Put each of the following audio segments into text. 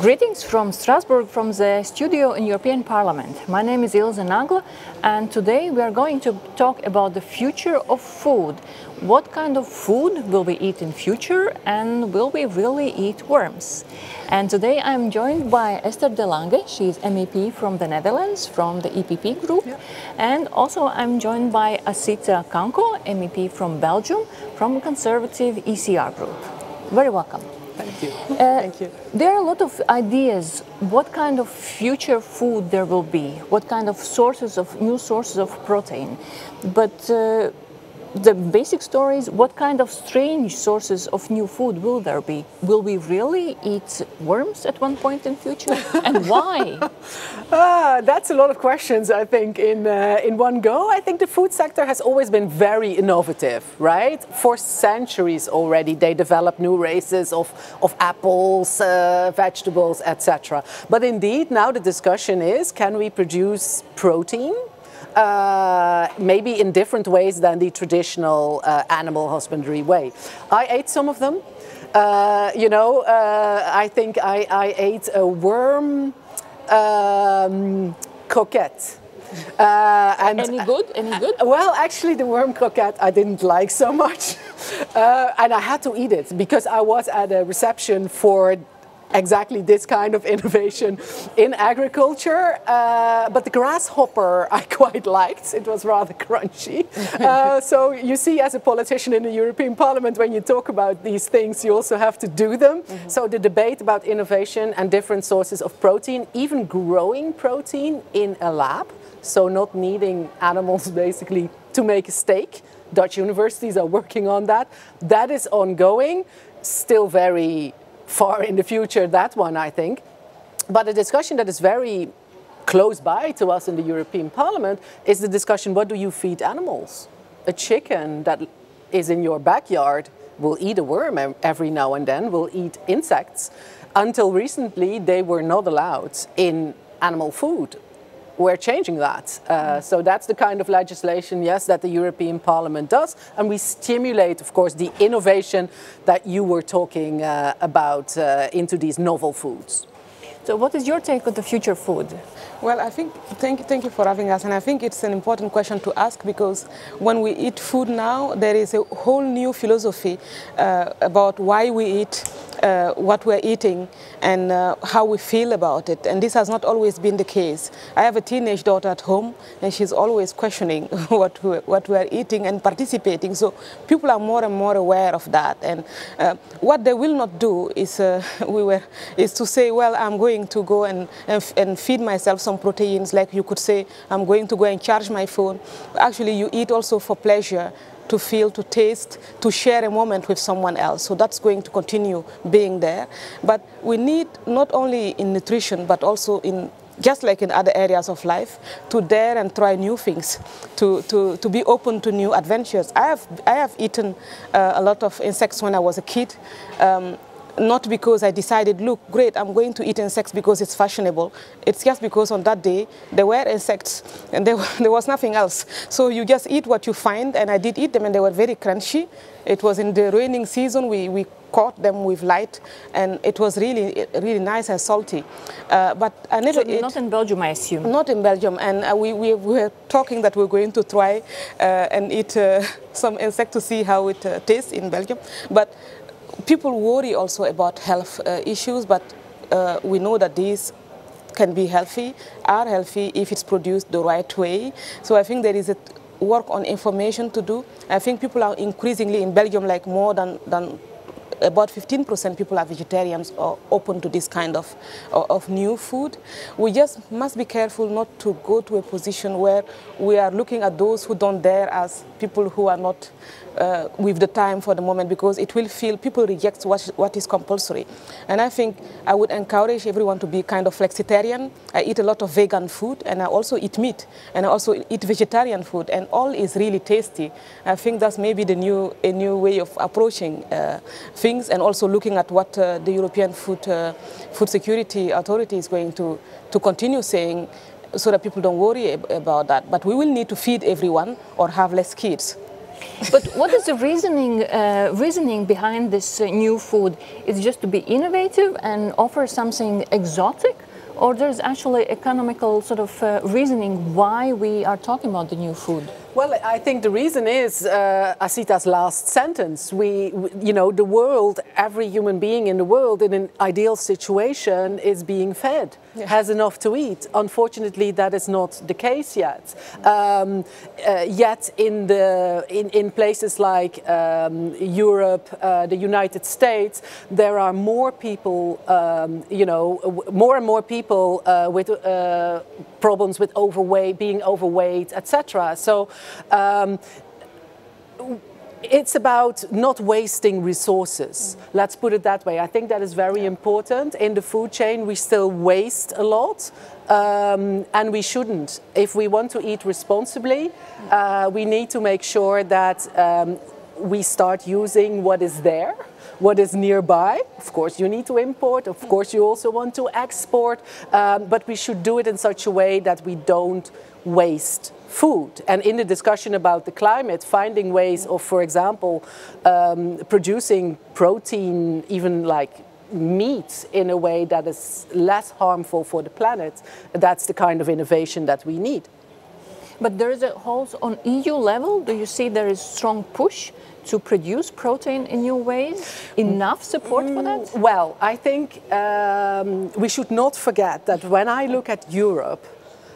Greetings from Strasbourg, from the studio in European Parliament. My name is Ilze Nagla, and today we are going to talk about the future of food. What kind of food will we eat in future, and will we really eat worms? And today I'm joined by Esther de Lange. She's MEP from the Netherlands, from the EPP group, yeah. and also I'm joined by Assita Kanko, MEP from Belgium, from the Conservative ECR group. Very welcome. Thank you. Uh, Thank you. There are a lot of ideas what kind of future food there will be, what kind of sources of new sources of protein. But uh, the basic story is what kind of strange sources of new food will there be? Will we really eat worms at one point in future? and why? Ah, that's a lot of questions, I think, in, uh, in one go. I think the food sector has always been very innovative, right? For centuries already, they developed new races of, of apples, uh, vegetables, etc. But indeed, now the discussion is, can we produce protein uh, maybe in different ways than the traditional uh, animal husbandry way. I ate some of them. Uh, you know, uh, I think I, I, ate a worm um, croquette. Uh, and any good? Any good? well, actually, the worm croquette I didn't like so much, and I had to eat it because I was at a reception for exactly this kind of innovation in agriculture. Uh, but the grasshopper I quite liked. It was rather crunchy. Uh, so you see, as a politician in the European Parliament, when you talk about these things, you also have to do them. Mm -hmm. So the debate about innovation and different sources of protein, even growing protein in a lab, so not needing animals basically to make a steak. Dutch universities are working on that. That is ongoing, still very far in the future, that one, I think. But a discussion that is very close by to us in the European Parliament is the discussion what do you feed animals? A chicken that is in your backyard will eat a worm every now and then, will eat insects. Until recently, they were not allowed in animal food we're changing that. Uh, so that's the kind of legislation, yes, that the European Parliament does. And we stimulate, of course, the innovation that you were talking uh, about uh, into these novel foods. So what is your take on the future food? Well, I think, thank, you, thank you for having us. And I think it's an important question to ask because when we eat food now, there is a whole new philosophy uh, about why we eat uh, what we're eating and uh, how we feel about it. And this has not always been the case. I have a teenage daughter at home and she's always questioning what, we, what we're eating and participating. So people are more and more aware of that. And uh, what they will not do is, uh, we were, is to say, well, I'm going to go and, and, and feed myself some proteins. Like you could say, I'm going to go and charge my phone. Actually, you eat also for pleasure to feel, to taste, to share a moment with someone else. So that's going to continue being there. But we need not only in nutrition, but also in just like in other areas of life, to dare and try new things, to, to, to be open to new adventures. I have, I have eaten uh, a lot of insects when I was a kid. Um, not because I decided, look, great, I'm going to eat insects because it's fashionable. It's just because on that day there were insects and there, there was nothing else. So you just eat what you find, and I did eat them, and they were very crunchy. It was in the raining season. We, we caught them with light, and it was really, really nice and salty. Uh, but I never so ate. Not in Belgium, I assume. Not in Belgium, and uh, we, we, we, were talking that we're going to try uh, and eat uh, some insect to see how it uh, tastes in Belgium. But people worry also about health uh, issues, but uh, we know that these can be healthy, are healthy if it's produced the right way. So I think there is a work on information to do. I think people are increasingly in Belgium like more than, than about 15% people are vegetarians or open to this kind of, of new food. We just must be careful not to go to a position where we are looking at those who don't dare as people who are not uh, with the time for the moment because it will feel people reject what, what is compulsory. And I think I would encourage everyone to be kind of flexitarian. I eat a lot of vegan food and I also eat meat and I also eat vegetarian food and all is really tasty. I think that's maybe the new, a new way of approaching uh, things and also looking at what uh, the European Food, uh, Food Security Authority is going to, to continue saying so that people don't worry about that. But we will need to feed everyone or have less kids. But what is the reasoning uh, reasoning behind this uh, new food? Is just to be innovative and offer something exotic, or there's actually economical sort of uh, reasoning why we are talking about the new food? Well, I think the reason is uh, Assita's last sentence. We, you know, the world, every human being in the world in an ideal situation is being fed, yeah. has enough to eat. Unfortunately, that is not the case yet. Um, uh, yet, in, the, in, in places like um, Europe, uh, the United States, there are more people, um, you know, more and more people uh, with uh, problems with overweight, being overweight, etc. So um, it's about not wasting resources. Let's put it that way. I think that is very important. In the food chain, we still waste a lot. Um, and we shouldn't. If we want to eat responsibly, uh, we need to make sure that um, we start using what is there, what is nearby. Of course, you need to import. Of course, you also want to export. Um, but we should do it in such a way that we don't waste food. And in the discussion about the climate, finding ways of, for example, um, producing protein, even like meat in a way that is less harmful for the planet, that's the kind of innovation that we need. But there is a whole, on EU level, do you see there is strong push to produce protein in new ways? Enough support mm, for that? Mm, well, I think um, we should not forget that when I look at Europe,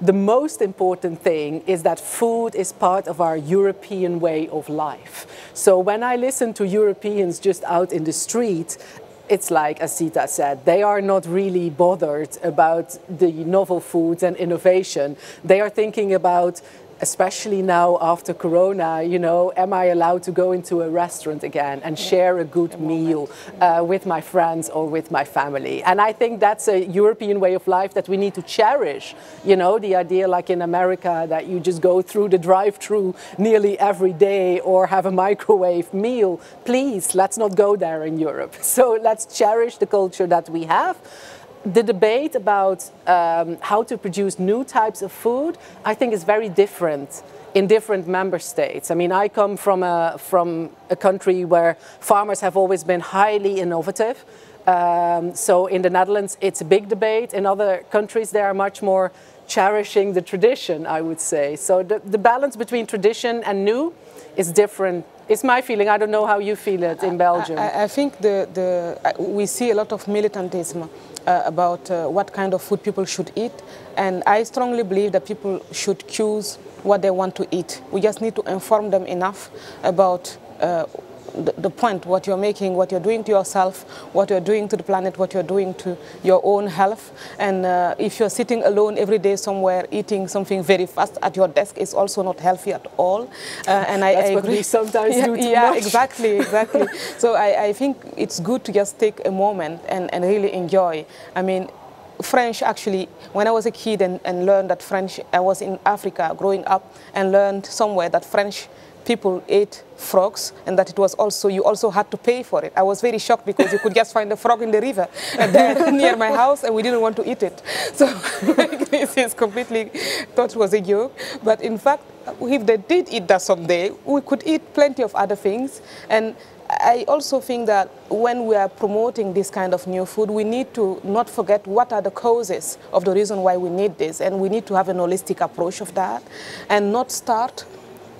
the most important thing is that food is part of our European way of life. So when I listen to Europeans just out in the street, it's like Assita said, they are not really bothered about the novel foods and innovation. They are thinking about especially now after Corona, you know, am I allowed to go into a restaurant again and share a good meal uh, with my friends or with my family? And I think that's a European way of life that we need to cherish. You know, the idea like in America that you just go through the drive-through nearly every day or have a microwave meal. Please, let's not go there in Europe. So let's cherish the culture that we have the debate about um, how to produce new types of food, I think, is very different in different member states. I mean, I come from a, from a country where farmers have always been highly innovative. Um, so in the Netherlands, it's a big debate. In other countries, they are much more cherishing the tradition, I would say. So the, the balance between tradition and new is different it's my feeling. I don't know how you feel it in Belgium. I, I think the, the, we see a lot of militantism uh, about uh, what kind of food people should eat. And I strongly believe that people should choose what they want to eat. We just need to inform them enough about uh, the, the, point, what you're making, what you're doing to yourself, what you're doing to the planet, what you're doing to your own health. And uh, if you're sitting alone every day somewhere eating something very fast at your desk, it's also not healthy at all. Uh, and I, I agree. sometimes yeah, yeah exactly, exactly. so I, I think it's good to just take a moment and, and really enjoy. I mean, French actually, when I was a kid and, and learned that French, I was in Africa growing up and learned somewhere that French people ate frogs and that it was also, you also had to pay for it. I was very shocked because you could just find a frog in the river uh, there near my house and we didn't want to eat it. So this is completely, thought it was a joke. But in fact, uh, if they did eat that someday, we could eat plenty of other things. And I also think that when we are promoting this kind of new food, we need to not forget what are the causes of the reason why we need this. And we need to have an holistic approach of that and not start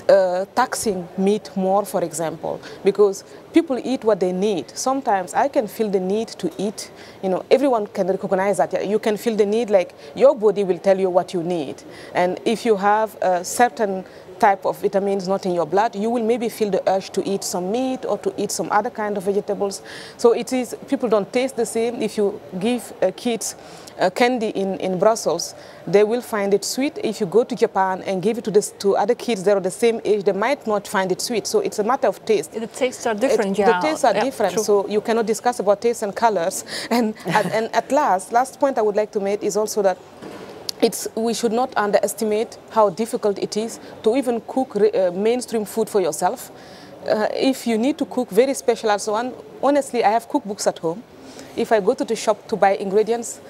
uh, taxing meat more, for example, because people eat what they need. Sometimes I can feel the need to eat. You know, everyone can recognize that. You can feel the need, like your body will tell you what you need. And if you have a certain type of vitamins not in your blood, you will maybe feel the urge to eat some meat or to eat some other kind of vegetables. So it is, people don't taste the same. If you give uh, kids uh, candy in, in Brussels, they will find it sweet. If you go to Japan and give it to, this, to other kids that are the same age, they might not find it sweet. So it's a matter of taste. The tastes are different, it, yeah. The tastes are yeah, different, true. so you cannot discuss about taste and colors. And, and, and at last, last point I would like to make is also that it's, we should not underestimate how difficult it is to even cook uh, mainstream food for yourself. Uh, if you need to cook very special and so on, honestly, I have cookbooks at home. If I go to the shop to buy ingredients,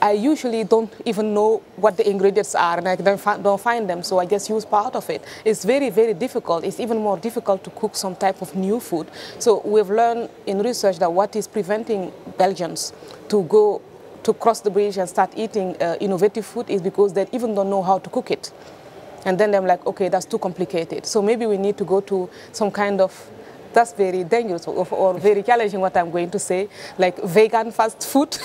I usually don't even know what the ingredients are and I don't find them, so I just use part of it. It's very, very difficult. It's even more difficult to cook some type of new food. So we've learned in research that what is preventing Belgians to go to cross the bridge and start eating uh, innovative food is because they even don't know how to cook it. And then they're like, okay, that's too complicated. So maybe we need to go to some kind of that's very dangerous or, or, very challenging what I'm going to say, like vegan fast food.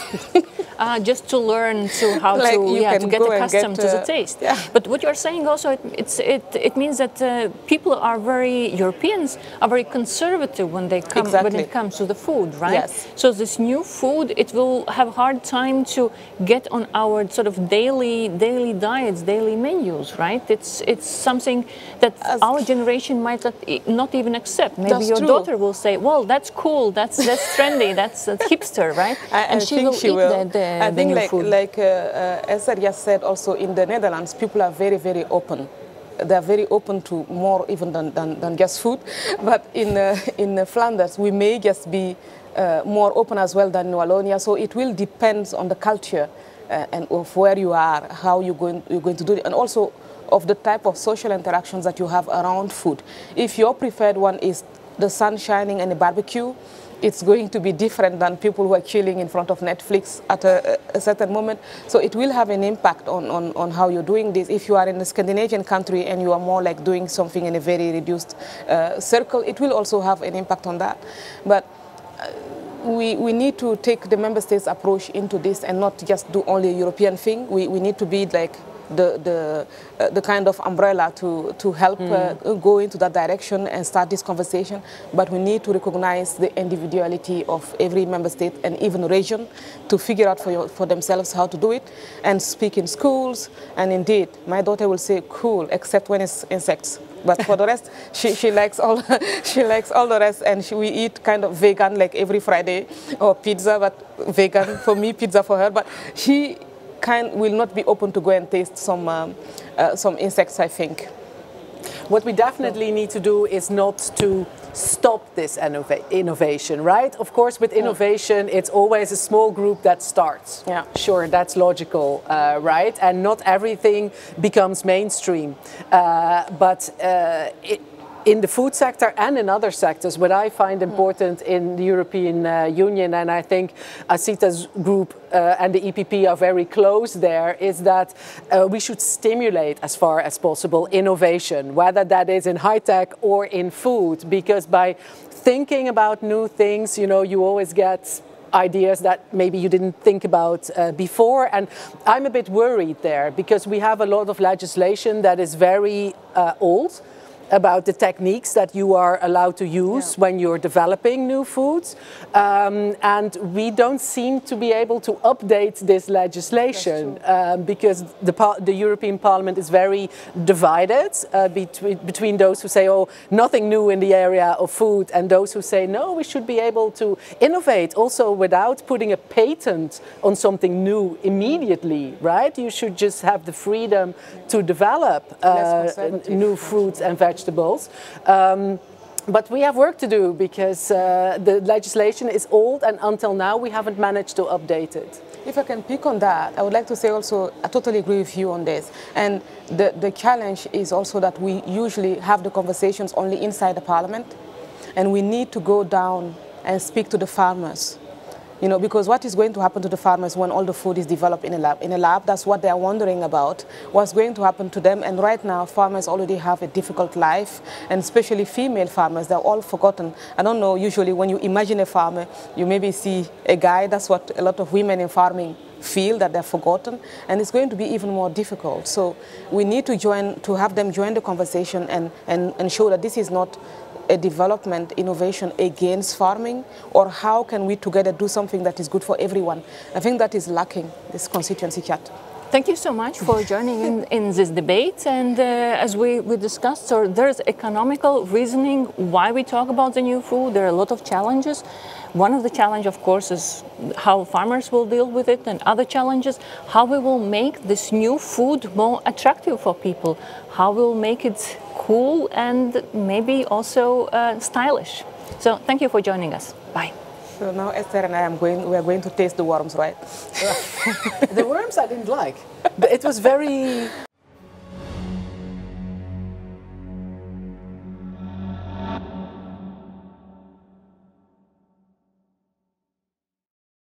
uh, just to learn to how like to, yeah, to get accustomed get, uh, to the uh, taste. Yeah. But what you're saying also, it, it's, it, it means that uh, people are very, Europeans are very conservative when, they come, exactly. when it comes to the food, right? Yes. So this new food, it will have a hard time to get on our sort of daily, daily diets, daily menus, right? It's, it's something that As our generation might not, not even accept. Maybe your true. daughter will say, "Well, that's cool. That's that's trendy. That's, that's hipster, right?" I, and I she will she eat will. The, the, I think, like food. like uh, uh, Esther just said, also in the Netherlands, people are very very open. They're very open to more even than, than, than just food. But in uh, in Flanders, we may just be uh, more open as well than Wallonia. So it will depend on the culture uh, and of where you are, how you're going, you're going to do it, and also of the type of social interactions that you have around food. If your preferred one is the sun shining and a barbecue, it's going to be different than people who are chilling in front of Netflix at a, a, certain moment. So it will have an impact on, on, on how you're doing this. If you are in a Scandinavian country and you are more like doing something in a very reduced uh, circle, it will also have an impact on that. But uh, we, we need to take the member states approach into this and not just do only a European thing. We, we need to be like the, the, uh, the kind of umbrella to, to help mm. uh, go into that direction and start this conversation. But we need to recognize the individuality of every member state and even region to figure out for, your, for themselves how to do it and speak in schools. And indeed, my daughter will say cool, except when it's insects. But for the rest, she, she likes all she likes all the rest, and she, we eat kind of vegan like every Friday, or pizza, but vegan for me, pizza for her. But she kind will not be open to go and taste some, um, uh, some insects, I think. What we definitely need to do is not to stop this innova innovation, right? Of course, with innovation, it's always a small group that starts. Yeah. Sure, that's logical, uh, right? And not everything becomes mainstream. Uh, but uh, it, in the food sector and in other sectors, what I find important in the European uh, Union, and I think Assita's group uh, and the EPP are very close there, is that uh, we should stimulate as far as possible innovation, whether that is in high tech or in food, because by thinking about new things, you know, you always get ideas that maybe you didn't think about uh, before. And I'm a bit worried there because we have a lot of legislation that is very uh, old about the techniques that you are allowed to use yeah. when you're developing new foods. Um, and we don't seem to be able to update this legislation um, because the, the, European Parliament is very divided uh, between, between those who say, oh, nothing new in the area of food, and those who say, no, we should be able to innovate also without putting a patent on something new immediately, right? You should just have the freedom to develop uh, new fruits and vegetables vegetables. Um, but we have work to do because uh, the legislation is old and until now we haven't managed to update it. If I can pick on that, I would like to say also, I totally agree with you on this. And the, the challenge is also that we usually have the conversations only inside the parliament and we need to go down and speak to the farmers you know, because what is going to happen to the farmers when all the food is developed in a lab? In a lab, that's what they're wondering about. What's going to happen to them? And right now, farmers already have a difficult life, and especially female farmers, they're all forgotten. I don't know, usually when you imagine a farmer, you maybe see a guy, that's what a lot of women in farming feel that they're forgotten and it's going to be even more difficult so we need to join to have them join the conversation and and, and show that this is not a development innovation against farming or how can we together do something that is good for everyone? I think that is lacking this constituency chat. Thank you so much for joining in, in this debate. And uh, as we, we discussed, so there's economical reasoning why we talk about the new food. There are a lot of challenges. One of the challenges, of course, is how farmers will deal with it, and other challenges, how we will make this new food more attractive for people, how we'll make it cool and maybe also uh, stylish. So thank you for joining us. Bye. So now Esther and I am going, we are going to taste the worms, right? the worms I didn't like. It was very